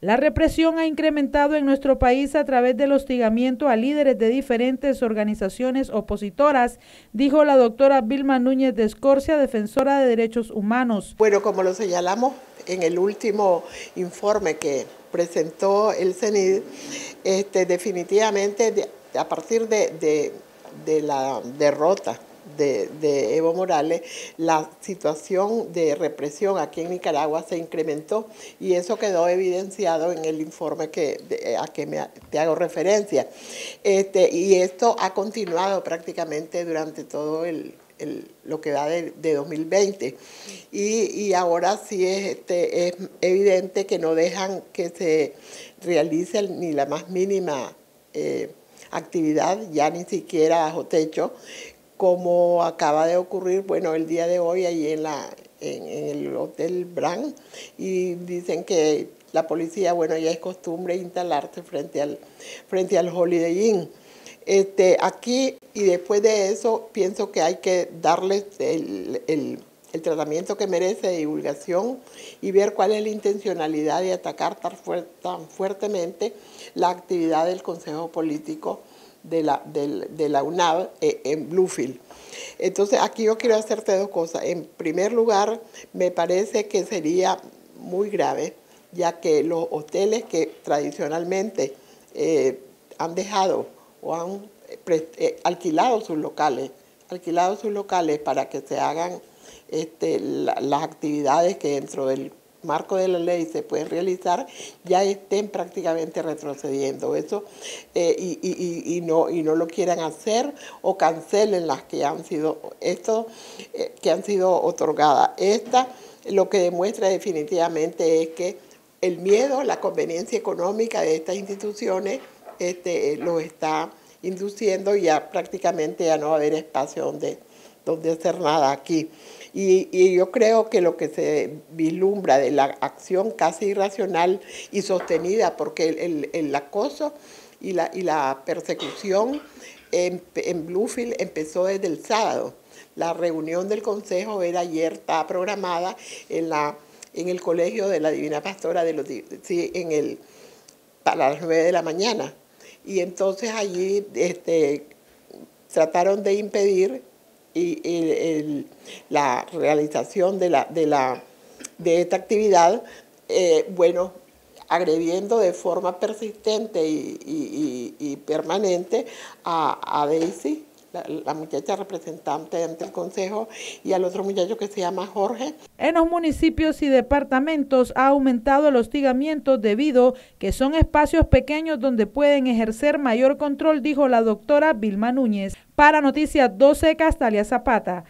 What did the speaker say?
La represión ha incrementado en nuestro país a través del hostigamiento a líderes de diferentes organizaciones opositoras, dijo la doctora Vilma Núñez de Escorcia, defensora de derechos humanos. Bueno, como lo señalamos en el último informe que presentó el CENID, este, definitivamente a partir de la derrota de, Evo Morales, la situación de represión aquí en Nicaragua se incrementó y eso quedó evidenciado en el informe que, a que me, te hago referencia. Este, y esto ha continuado prácticamente durante todo el, lo que va de, 2020. Y, ahora sí es, este, es evidente que no dejan que se realice ni la más mínima eh, actividad, ya ni siquiera bajo techo, como acaba de ocurrir, bueno, el día de hoy ahí en, la, en, el Hotel Brand, y dicen que la policía, bueno, ya es costumbre instalarse frente al, frente al Holiday Inn. Este, aquí y después de eso pienso que hay que darles el, el, tratamiento que merece de divulgación y ver cuál es la intencionalidad de atacar tan, tan fuertemente la actividad del Consejo Político de la, de, la UNAV eh, en Bluefield. Entonces, aquí yo quiero hacerte dos cosas. En primer lugar, me parece que sería muy grave, ya que los hoteles que tradicionalmente eh, han dejado o han eh, alquilado sus locales, alquilado sus locales para que se hagan este, las actividades que dentro del marco de la ley se pueden realizar, ya estén prácticamente retrocediendo. Eso eh, y, no, y no lo quieran hacer o cancelen las que han sido, esto, eh, que han sido otorgadas. Esta lo que demuestra definitivamente es que el miedo, la conveniencia económica de estas instituciones este, lo está induciendo ya prácticamente a no haber espacio donde, donde hacer nada aquí. Y, yo creo que lo que se vislumbra de la acción casi irracional y sostenida, porque el, acoso y la, y la persecución en, en, Bluefield empezó desde el sábado. La reunión del consejo era ayer, está programada en, la, en el colegio de la Divina Pastora de los sí, en el, para las 9 de la mañana. Y entonces allí este, trataron de impedir la realización de, la, de, la, de esta actividad, eh, bueno, agrediendo de forma persistente y, permanente a, a Daisy, la, muchacha representante ante el Consejo y al otro muchacho que se llama Jorge. En los municipios y departamentos ha aumentado el hostigamiento debido que son espacios pequeños donde pueden ejercer mayor control, dijo la doctora Vilma Núñez. Para Noticias 12, Castalia Zapata.